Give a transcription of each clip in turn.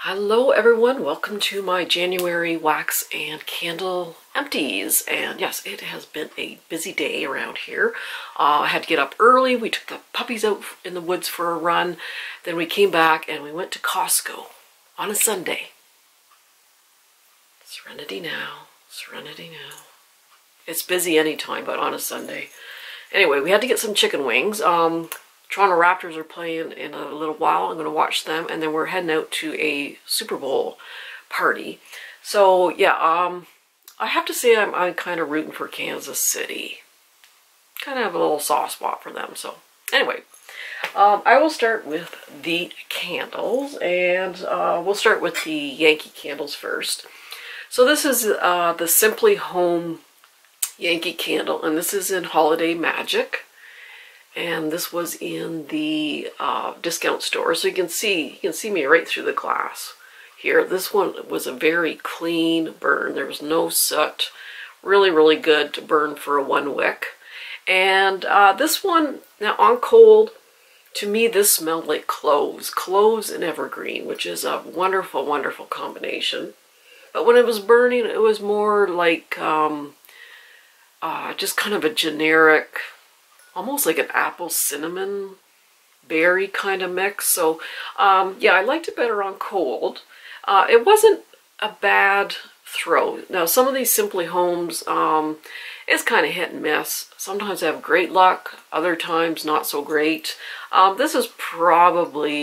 Hello everyone, welcome to my January wax and candle empties. And yes, it has been a busy day around here. Uh, I had to get up early, we took the puppies out in the woods for a run, then we came back and we went to Costco on a Sunday. Serenity now, serenity now. It's busy anytime, but on a Sunday. Anyway, we had to get some chicken wings. Um, Toronto Raptors are playing in a little while. I'm going to watch them, and then we're heading out to a Super Bowl party. So yeah, um, I have to say I'm, I'm kind of rooting for Kansas City. Kind of have a little soft spot for them. So anyway, um, I will start with the candles, and uh, we'll start with the Yankee candles first. So this is uh, the Simply Home Yankee candle, and this is in Holiday Magic and this was in the uh, discount store. So you can see, you can see me right through the glass here. This one was a very clean burn. There was no soot. Really, really good to burn for a one wick. And uh, this one, now on cold, to me this smelled like cloves. Cloves and evergreen, which is a wonderful, wonderful combination. But when it was burning, it was more like um, uh, just kind of a generic almost like an apple cinnamon berry kind of mix. So um, yeah, I liked it better on cold. Uh, it wasn't a bad throw. Now some of these Simply Homes, um, it's kind of hit and miss. Sometimes I have great luck, other times not so great. Um, this is probably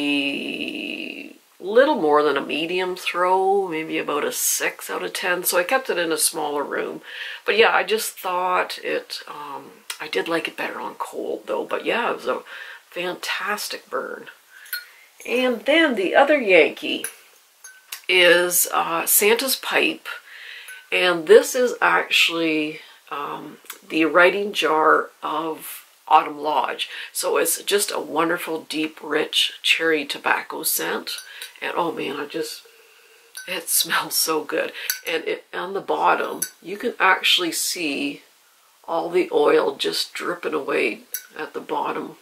little more than a medium throw, maybe about a 6 out of 10. So I kept it in a smaller room. But yeah, I just thought it, um, I did like it better on cold though, but yeah, it was a fantastic burn. And then the other Yankee is uh, Santa's Pipe, and this is actually um, the writing jar of Autumn Lodge. So it's just a wonderful, deep, rich cherry tobacco scent. And oh man, I just, it smells so good. And it, on the bottom, you can actually see all the oil just dripping away at the bottom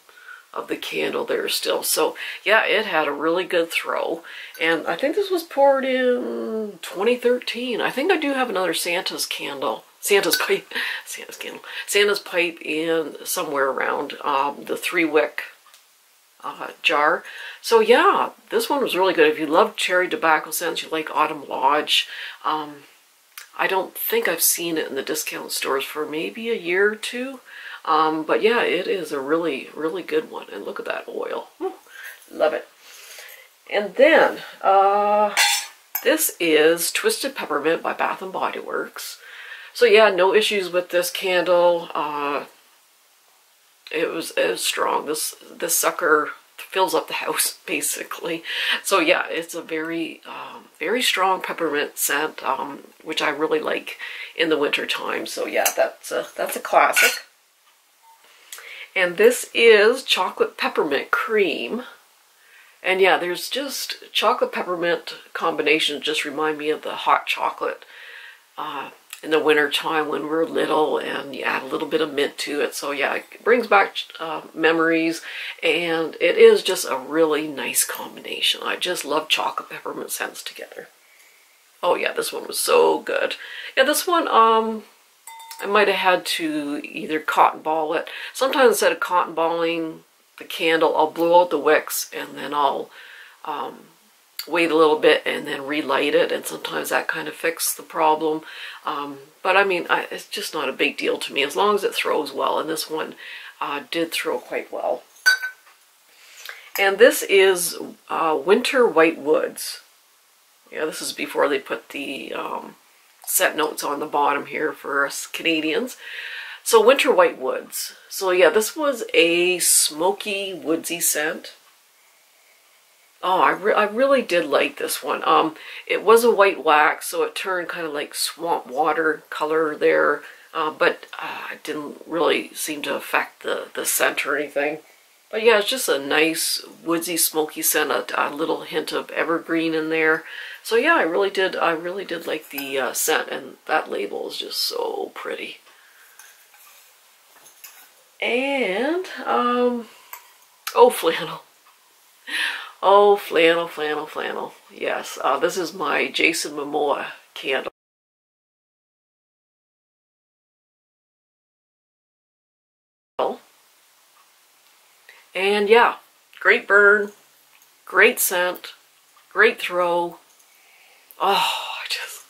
of the candle there still. So yeah, it had a really good throw. And I think this was poured in 2013. I think I do have another Santa's candle. Santa's pipe, Santa's candle, Santa's pipe in somewhere around um, the three wick uh, jar. So yeah, this one was really good. If you love cherry tobacco scents, you like Autumn Lodge, um, I don't think I've seen it in the discount stores for maybe a year or two. Um, but yeah, it is a really, really good one. And look at that oil. Ooh, love it. And then, uh, this is Twisted Peppermint by Bath & Body Works. So yeah, no issues with this candle. Uh, it was, it was strong. This, this sucker fills up the house basically. So yeah, it's a very, um, very strong peppermint scent, um, which I really like in the winter time. So yeah, that's a, that's a classic. And this is chocolate peppermint cream. And yeah, there's just chocolate peppermint combinations just remind me of the hot chocolate uh, in the winter time when we're little and you add a little bit of mint to it. So yeah, it brings back uh, memories and it is just a really nice combination. I just love chocolate peppermint scents together. Oh yeah, this one was so good. Yeah, this one, um, I might have had to either cotton ball it. Sometimes instead of cotton balling the candle, I'll blow out the wicks and then I'll um, wait a little bit and then relight it and sometimes that kind of fixes the problem. Um, but I mean I, it's just not a big deal to me as long as it throws well and this one uh, did throw quite well. And this is uh, Winter White Woods. Yeah this is before they put the um, set notes on the bottom here for us Canadians. So Winter White Woods. So yeah this was a smoky woodsy scent Oh, I, re I really did like this one. Um, it was a white wax, so it turned kind of like swamp water color there, uh, but uh, it didn't really seem to affect the, the scent or anything. But yeah, it's just a nice woodsy, smoky scent, a, a little hint of evergreen in there. So yeah, I really did, I really did like the uh, scent, and that label is just so pretty. And, um, oh, flannel. Oh, flannel, flannel, flannel. Yes, uh, this is my Jason Momoa candle. And yeah, great burn, great scent, great throw. Oh, just,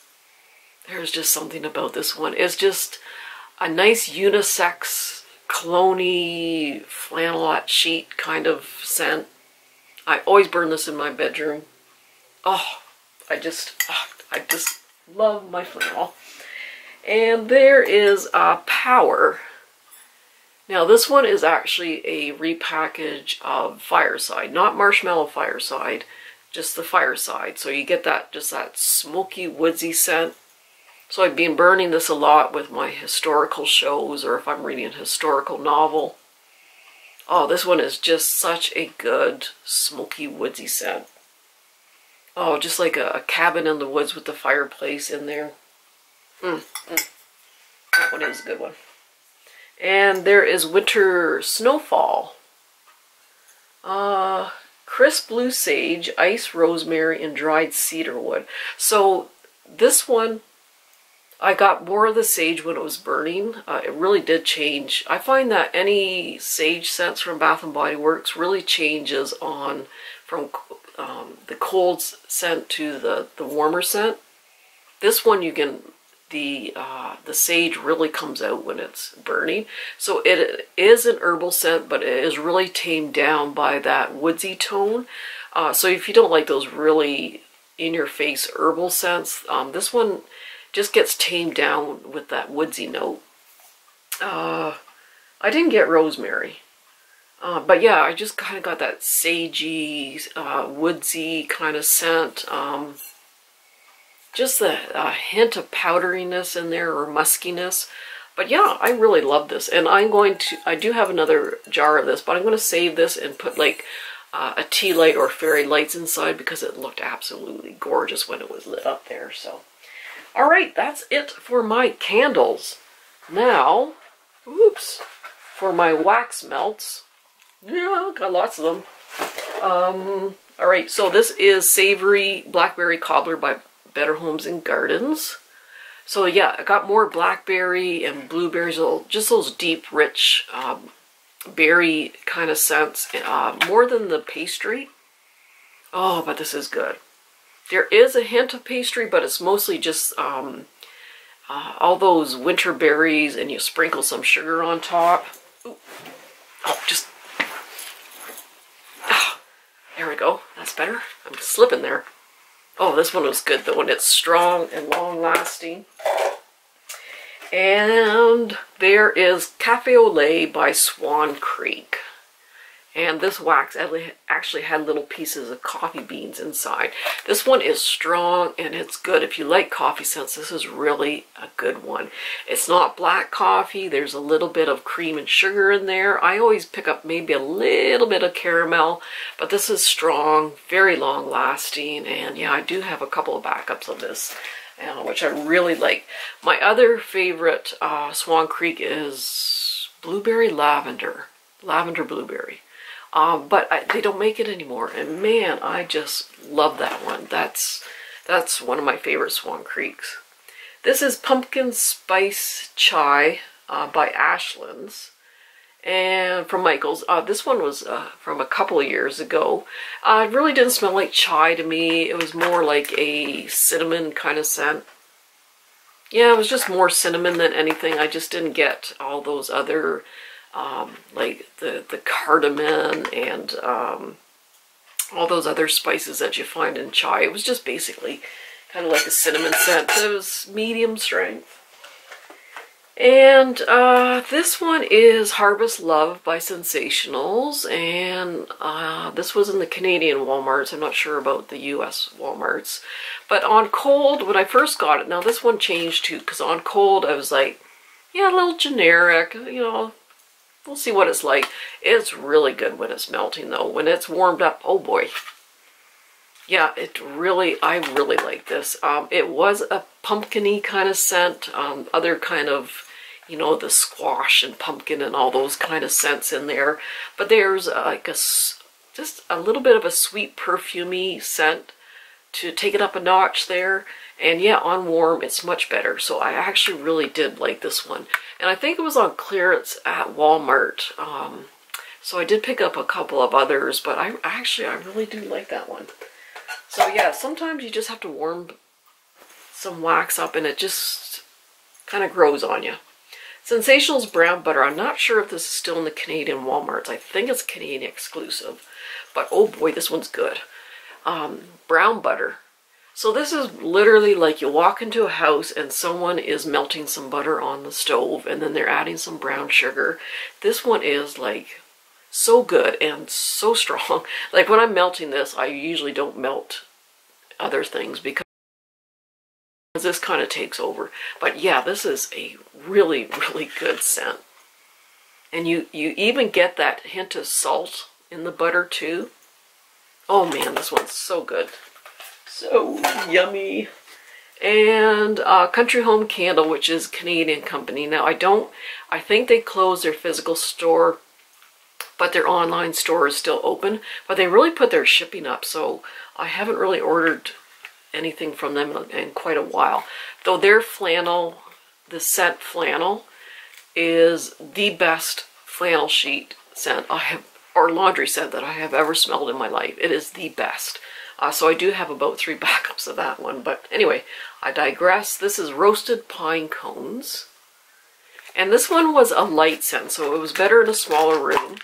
there's just something about this one. It's just a nice unisex, cloney, flannelette sheet kind of scent. I always burn this in my bedroom. Oh, I just, oh, I just love my flannel. And there is a Power. Now this one is actually a repackage of Fireside, not Marshmallow Fireside, just the Fireside. So you get that, just that smoky, woodsy scent. So I've been burning this a lot with my historical shows or if I'm reading a historical novel. Oh, this one is just such a good smoky woodsy scent. Oh, just like a, a cabin in the woods with the fireplace in there. Mm, mm. That one is a good one. And there is Winter Snowfall. Uh, crisp blue sage, ice rosemary, and dried cedar wood. So this one I got more of the sage when it was burning. Uh, it really did change. I find that any sage scents from Bath & Body Works really changes on from um, the cold scent to the, the warmer scent. This one you can, the, uh, the sage really comes out when it's burning. So it is an herbal scent, but it is really tamed down by that woodsy tone. Uh, so if you don't like those really in-your-face herbal scents, um, this one just gets tamed down with that woodsy note. Uh, I didn't get rosemary. Uh, but yeah, I just kind of got that sagey, uh, woodsy kind of scent. Um, just a, a, hint of powderiness in there or muskiness. But yeah, I really love this. And I'm going to, I do have another jar of this, but I'm going to save this and put like uh, a tea light or fairy lights inside because it looked absolutely gorgeous when it was lit up there. So. All right, that's it for my candles. Now, oops, for my wax melts. Yeah, got lots of them. Um, all right, so this is Savory Blackberry Cobbler by Better Homes and Gardens. So yeah, I got more blackberry and blueberries, just those deep, rich um, berry kind of scents, uh, more than the pastry. Oh, but this is good. There is a hint of pastry, but it's mostly just um, uh, all those winter berries and you sprinkle some sugar on top. Ooh. Oh, just... Oh, there we go. That's better. I'm slipping there. Oh, this one was good though, and it's strong and long-lasting. And there is Cafe au lait by Swan Creek. And this wax actually had little pieces of coffee beans inside. This one is strong and it's good. If you like coffee scents, this is really a good one. It's not black coffee. There's a little bit of cream and sugar in there. I always pick up maybe a little bit of caramel, but this is strong, very long lasting. And yeah, I do have a couple of backups of this. Uh, which I really like. My other favorite uh, Swan Creek is Blueberry Lavender. Lavender Blueberry. Um, but I, they don't make it anymore. And man, I just love that one. That's, that's one of my favorite Swan Creeks. This is Pumpkin Spice Chai uh, by Ashlands and from Michaels. Uh, this one was uh, from a couple of years ago. Uh, it really didn't smell like chai to me. It was more like a cinnamon kind of scent. Yeah, it was just more cinnamon than anything. I just didn't get all those other um, like the, the cardamom and um, all those other spices that you find in chai. It was just basically kind of like a cinnamon scent. It was medium strength. And uh, this one is Harvest Love by Scentsationals, and uh, this was in the Canadian Walmarts. I'm not sure about the US Walmarts. But on cold, when I first got it, now this one changed too, because on cold I was like, yeah, a little generic, you know, We'll see what it's like. It's really good when it's melting though. When it's warmed up, oh boy. Yeah, it really, I really like this. Um, it was a pumpkin-y kind of scent. Um, other kind of, you know, the squash and pumpkin and all those kind of scents in there. But there's uh, like a, just a little bit of a sweet perfumey scent to take it up a notch there. And yeah, on warm, it's much better. So I actually really did like this one. And I think it was on clearance at Walmart. Um, so I did pick up a couple of others, but I actually, I really do like that one. So yeah, sometimes you just have to warm some wax up and it just kind of grows on you. Scentsationals brown butter. I'm not sure if this is still in the Canadian Walmarts. I think it's Canadian exclusive. But oh boy, this one's good. Um, brown butter. So this is literally like you walk into a house and someone is melting some butter on the stove and then they're adding some brown sugar. This one is like so good and so strong. Like when I'm melting this, I usually don't melt other things because this kind of takes over. But yeah, this is a really, really good scent. And you, you even get that hint of salt in the butter too. Oh man, this one's so good. So yummy. And uh, Country Home Candle, which is Canadian company. Now I don't, I think they closed their physical store, but their online store is still open. But they really put their shipping up, so I haven't really ordered anything from them in quite a while. Though their flannel, the scent flannel, is the best flannel sheet scent I have, or laundry scent that I have ever smelled in my life. It is the best. Uh, so I do have about three backups of that one. But anyway, I digress. This is roasted pine cones. And this one was a light scent, so it was better in a smaller room.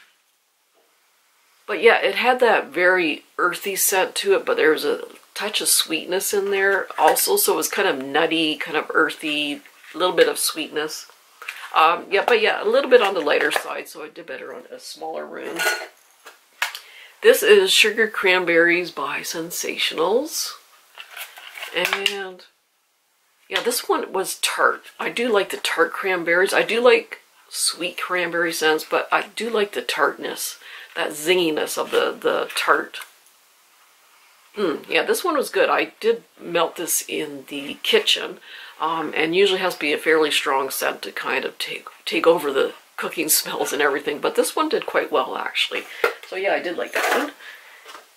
But yeah, it had that very earthy scent to it, but there was a touch of sweetness in there also, so it was kind of nutty, kind of earthy, a little bit of sweetness. Um, yeah, but yeah, a little bit on the lighter side, so I did better on a smaller room. This is Sugar Cranberries by Scentsationals. And yeah, this one was tart. I do like the tart cranberries. I do like sweet cranberry scents, but I do like the tartness, that zinginess of the, the tart. Mm, yeah, this one was good. I did melt this in the kitchen, um, and usually has to be a fairly strong scent to kind of take take over the cooking smells and everything, but this one did quite well actually. So yeah, I did like that one.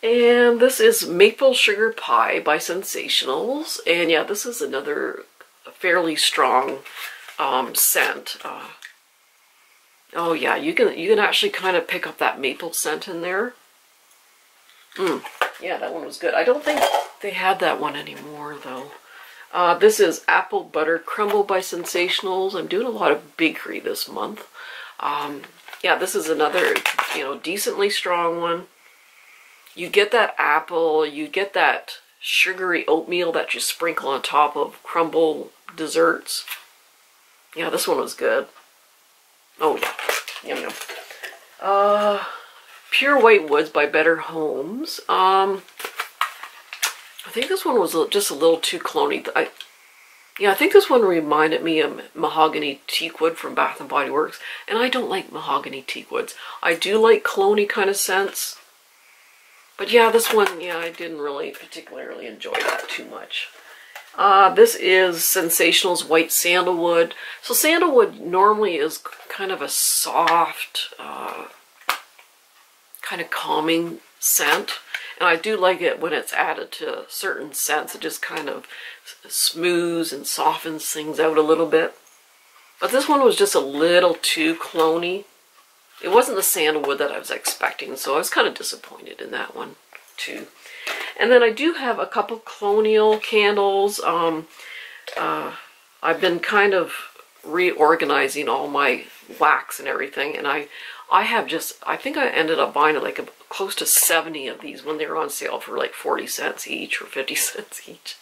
And this is Maple Sugar Pie by Scentsationals. And yeah, this is another fairly strong um, scent. Uh, oh yeah, you can you can actually kind of pick up that maple scent in there. Mm, yeah, that one was good. I don't think they had that one anymore though. Uh, this is Apple Butter Crumble by Scentsationals. I'm doing a lot of bakery this month. Um, yeah, this is another, you know, decently strong one. You get that apple, you get that sugary oatmeal that you sprinkle on top of crumble desserts. Yeah, this one was good. Oh, yeah. Yum, yum. Uh, Pure White Woods by Better Homes. Um, I think this one was just a little too cloney. I, yeah, I think this one reminded me of mahogany teakwood from Bath and Body Works, and I don't like mahogany teakwoods. I do like cloney kind of scents, but yeah, this one, yeah, I didn't really particularly enjoy that too much. Uh, this is Scentsationals White Sandalwood. So sandalwood normally is kind of a soft, uh, kind of calming scent. And I do like it when it's added to certain scents. It just kind of smooths and softens things out a little bit. But this one was just a little too cloney. It wasn't the sandalwood that I was expecting, so I was kind of disappointed in that one too. And then I do have a couple colonial candles. Um, uh, I've been kind of reorganizing all my wax and everything, and I I have just, I think I ended up buying like a, close to 70 of these when they were on sale for like 40 cents each or 50 cents each.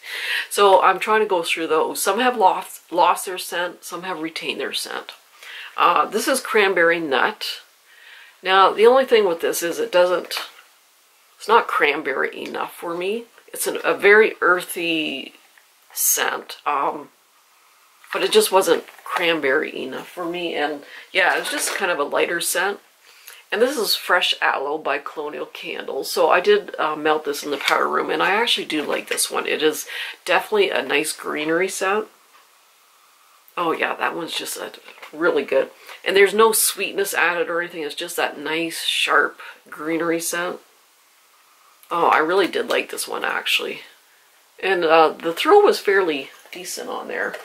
So I'm trying to go through those. Some have lost, lost their scent, some have retained their scent. Uh, this is cranberry nut. Now, the only thing with this is it doesn't, it's not cranberry enough for me. It's an, a very earthy scent, um, but it just wasn't cranberry enough for me. And yeah, it's just kind of a lighter scent. And this is Fresh Aloe by Colonial Candles. So I did uh, melt this in the powder room, and I actually do like this one. It is definitely a nice greenery scent. Oh yeah, that one's just a, really good. And there's no sweetness added or anything. It's just that nice, sharp greenery scent. Oh, I really did like this one actually. And uh, the throw was fairly decent on there.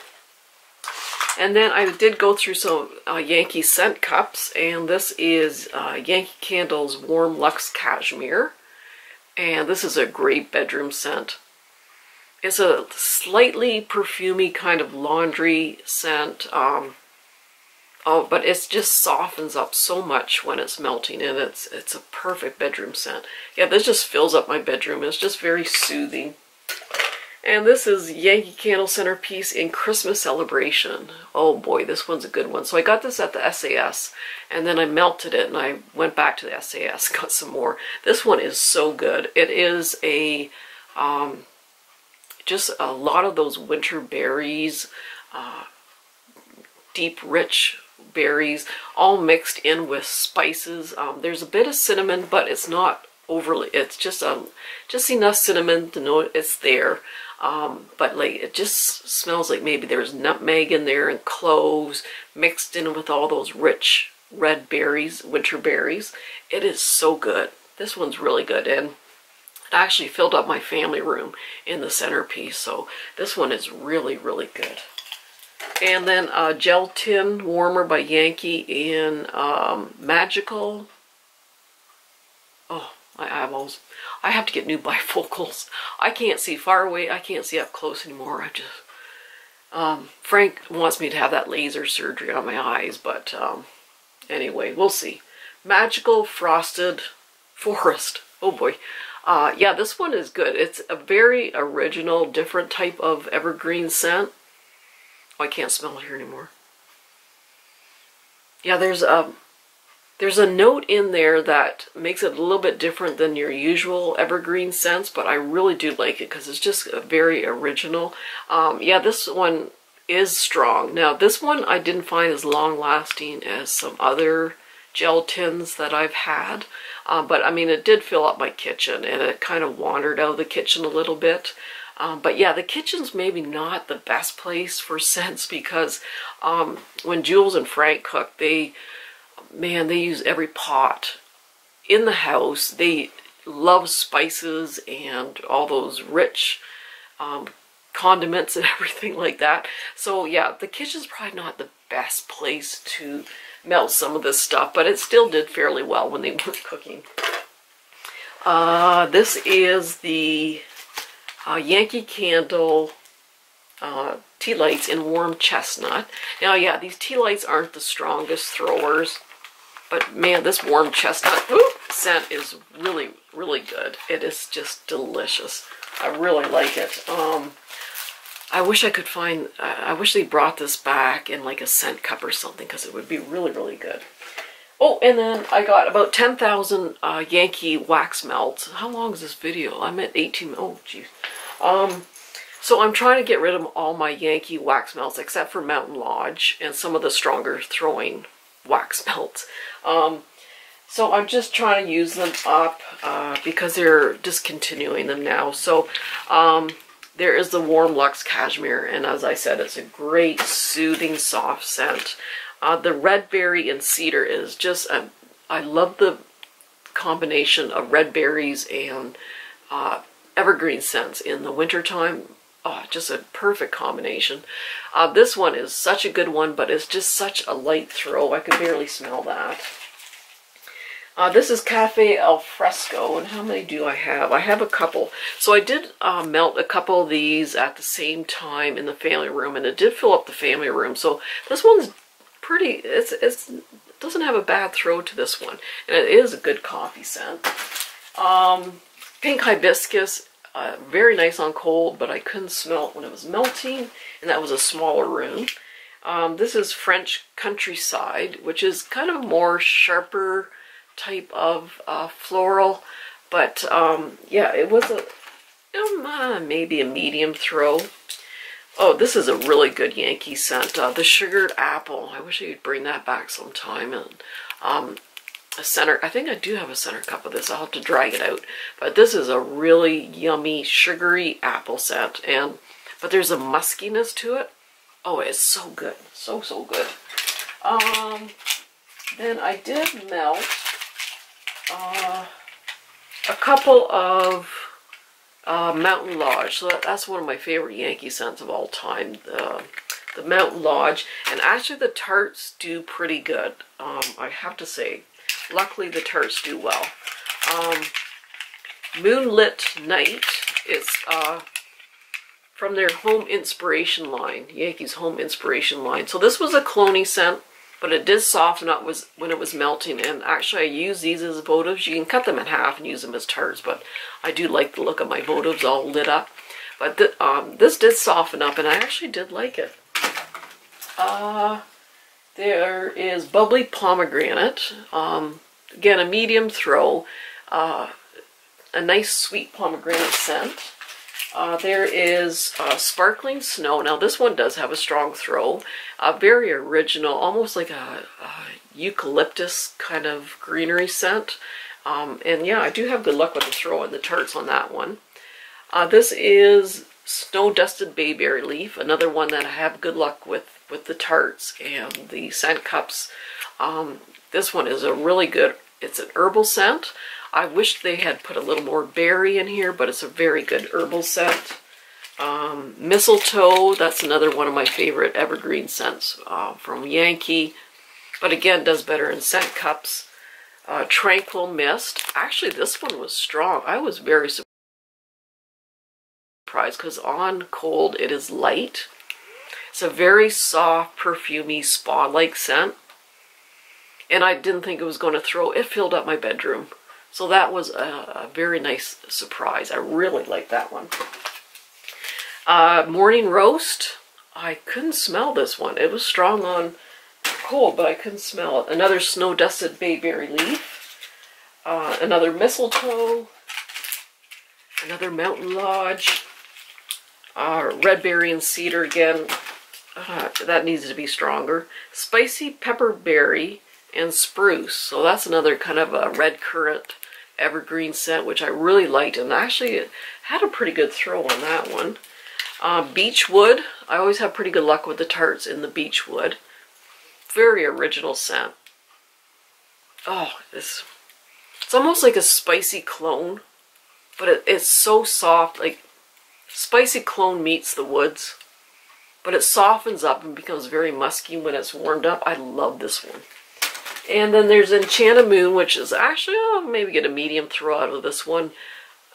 And then I did go through some uh, Yankee scent cups, and this is uh, Yankee Candle's Warm Luxe Cashmere. And this is a great bedroom scent. It's a slightly perfumy kind of laundry scent. Um, oh, but it just softens up so much when it's melting, and it's it's a perfect bedroom scent. Yeah, this just fills up my bedroom. It's just very soothing. And this is Yankee Candle Centerpiece in Christmas Celebration. Oh boy, this one's a good one. So I got this at the SAS, and then I melted it, and I went back to the SAS, got some more. This one is so good. It is a, um, just a lot of those winter berries, uh, deep, rich berries, all mixed in with spices. Um, there's a bit of cinnamon, but it's not overly, it's just um, just enough cinnamon to know it's there. Um, but like it just smells like maybe there's nutmeg in there and cloves mixed in with all those rich red berries, winter berries. It is so good. This one's really good and it actually filled up my family room in the centerpiece. So this one is really, really good. And then uh, Gel Tin Warmer by Yankee in um, Magical. Oh, my eyeballs. I have to get new bifocals. I can't see far away. I can't see up close anymore. I just... Um, Frank wants me to have that laser surgery on my eyes, but um, anyway, we'll see. Magical Frosted Forest. Oh boy. Uh, yeah, this one is good. It's a very original, different type of evergreen scent. Oh, I can't smell it here anymore. Yeah, there's a um, there's a note in there that makes it a little bit different than your usual evergreen scents, but I really do like it because it's just very original. Um, yeah, this one is strong. Now, this one I didn't find as long-lasting as some other gel tins that I've had. Uh, but, I mean, it did fill up my kitchen, and it kind of wandered out of the kitchen a little bit. Um, but yeah, the kitchen's maybe not the best place for scents because um, when Jules and Frank cook, they man, they use every pot in the house. They love spices and all those rich um, condiments and everything like that. So yeah, the kitchen's probably not the best place to melt some of this stuff, but it still did fairly well when they were cooking. Uh, this is the uh, Yankee Candle uh, tea lights in warm chestnut. Now, yeah, these tea lights aren't the strongest throwers. But man, this warm chestnut scent is really, really good. It is just delicious. I really like it. Um, I wish I could find, I wish they brought this back in like a scent cup or something because it would be really, really good. Oh, and then I got about 10,000 uh, Yankee wax melts. How long is this video? I'm at 18, oh geez. Um, so I'm trying to get rid of all my Yankee wax melts except for Mountain Lodge and some of the stronger throwing wax melts. Um, so I'm just trying to use them up uh, because they're discontinuing them now. So um, there is the Warm Luxe Cashmere, and as I said, it's a great, soothing, soft scent. Uh, the red berry and cedar is just, a, I love the combination of red berries and uh, evergreen scents in the wintertime. Oh, just a perfect combination. Uh, this one is such a good one, but it's just such a light throw. I could barely smell that. Uh, this is Cafe Al Fresco, and how many do I have? I have a couple. So I did uh, melt a couple of these at the same time in the family room, and it did fill up the family room. So this one's pretty, it's, it's, it doesn't have a bad throw to this one, and it is a good coffee scent. Um, pink hibiscus uh, very nice on cold, but I couldn't smell it when it was melting, and that was a smaller room. Um, this is French Countryside, which is kind of more sharper type of uh, floral, but um, yeah, it was a um, uh, maybe a medium throw. Oh, this is a really good Yankee scent. Uh, the sugared apple. I wish I could bring that back sometime. And um, a center, I think I do have a center cup of this. I'll have to drag it out. But this is a really yummy, sugary apple scent. And, but there's a muskiness to it. Oh, it's so good. So, so good. Um, then I did melt, uh, a couple of uh, Mountain Lodge. So that, that's one of my favorite Yankee scents of all time. The, the Mountain Lodge. And actually the tarts do pretty good. Um, I have to say. Luckily the tarts do well. Um, Moonlit Night. is uh, from their Home Inspiration line. Yankees Home Inspiration line. So this was a cloney scent. But it did soften up was when it was melting. And actually I use these as votives. You can cut them in half and use them as tarts. But I do like the look of my votives all lit up. But th um, this did soften up and I actually did like it. Uh, there is Bubbly Pomegranate. Um, again, a medium throw. Uh, a nice sweet pomegranate scent. Uh, there is uh, Sparkling Snow. Now this one does have a strong throw. Uh, very original, almost like a, a, eucalyptus kind of greenery scent. Um, and yeah, I do have good luck with the throw and the tarts on that one. Uh, this is Snow Dusted Bayberry Leaf, another one that I have good luck with with the tarts and the scent cups. Um, this one is a really good, it's an herbal scent. I wish they had put a little more berry in here, but it's a very good herbal scent. Um, mistletoe, that's another one of my favorite evergreen scents uh, from Yankee. But again, does better in scent cups. Uh, Tranquil Mist. Actually, this one was strong. I was very surprised because on cold it is light. It's a very soft, perfumy, spa-like scent. And I didn't think it was going to throw. It filled up my bedroom. So that was a, a very nice surprise. I really like that one. Uh, morning roast. I couldn't smell this one. It was strong on cold, but I couldn't smell it. Another snow-dusted bayberry leaf. Uh, another mistletoe. Another mountain lodge. Uh, red berry and cedar again. Uh, that needs to be stronger. Spicy pepper berry and spruce. So that's another kind of a red currant evergreen scent, which I really liked, and actually had a pretty good throw on that one. Uh, Beechwood, I always have pretty good luck with the tarts in the Beechwood. Very original scent. Oh, it's, it's almost like a spicy clone, but it, it's so soft, like spicy clone meets the woods, but it softens up and becomes very musky when it's warmed up. I love this one. And then there's Enchanted Moon, which is actually, I'll maybe get a medium throw out of this one.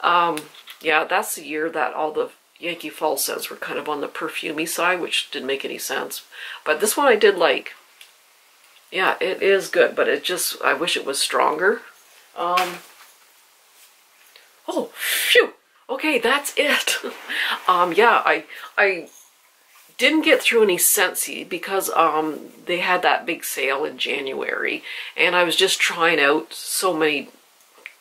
Um, yeah, that's the year that all the Yankee Fall scents were kind of on the perfumy side, which didn't make any sense. But this one I did like. Yeah, it is good, but it just, I wish it was stronger. Um, oh, phew! Okay, that's it. um, yeah, I, I didn't get through any Scentsy because um, they had that big sale in January and I was just trying out so many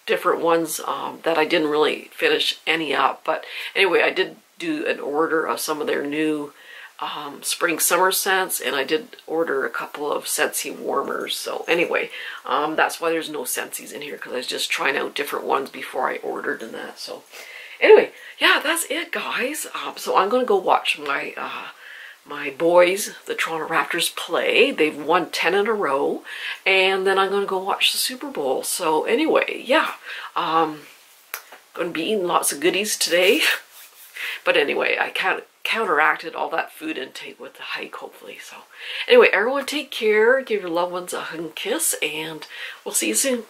different ones um, that I didn't really finish any up. But anyway, I did do an order of some of their new um, spring summer scents and I did order a couple of Scentsy warmers. So anyway, um, that's why there's no Scentsys in here because I was just trying out different ones before I ordered and that. So anyway, yeah, that's it guys. Um, so I'm going to go watch my uh, my boys, the Toronto Raptors, play. They've won 10 in a row. And then I'm going to go watch the Super Bowl. So anyway, yeah. Um, going to be eating lots of goodies today. but anyway, I of counteracted all that food intake with the hike, hopefully. So anyway, everyone take care. Give your loved ones a hug and kiss. And we'll see you soon.